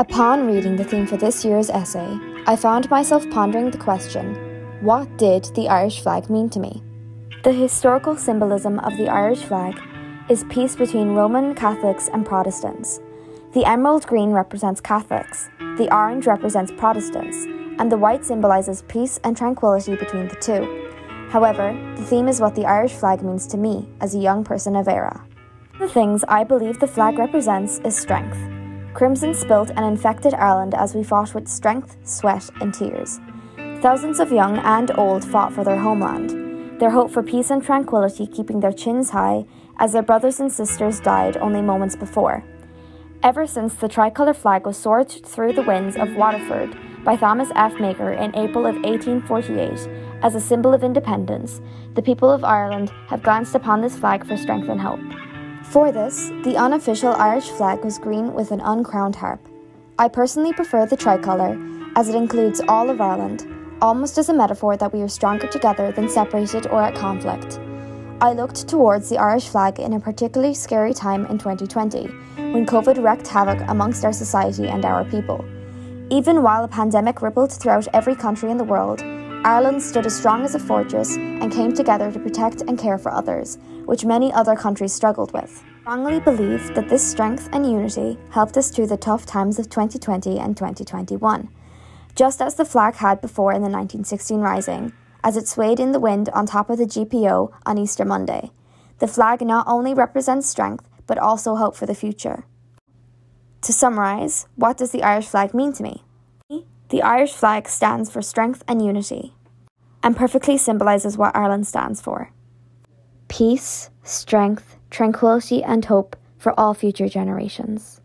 Upon reading the theme for this year's essay, I found myself pondering the question what did the Irish flag mean to me? The historical symbolism of the Irish flag is peace between Roman Catholics and Protestants. The emerald green represents Catholics, the orange represents Protestants, and the white symbolises peace and tranquility between the two. However, the theme is what the Irish flag means to me as a young person of era. The things I believe the flag represents is strength. Crimson spilt and infected Ireland as we fought with strength, sweat, and tears. Thousands of young and old fought for their homeland, their hope for peace and tranquility keeping their chins high as their brothers and sisters died only moments before. Ever since the tricolour flag was soared through the winds of Waterford by Thomas F. Meagher in April of 1848 as a symbol of independence, the people of Ireland have glanced upon this flag for strength and hope. For this, the unofficial Irish flag was green with an uncrowned harp. I personally prefer the tricolour, as it includes all of Ireland, almost as a metaphor that we are stronger together than separated or at conflict. I looked towards the Irish flag in a particularly scary time in 2020, when COVID wreaked havoc amongst our society and our people. Even while a pandemic rippled throughout every country in the world, Ireland stood as strong as a fortress and came together to protect and care for others, which many other countries struggled with. Strongly believe that this strength and unity helped us through the tough times of 2020 and 2021. Just as the flag had before in the 1916 Rising, as it swayed in the wind on top of the GPO on Easter Monday. The flag not only represents strength, but also hope for the future. To summarise, what does the Irish flag mean to me? The Irish flag stands for strength and unity, and perfectly symbolises what Ireland stands for peace, strength, tranquility, and hope for all future generations.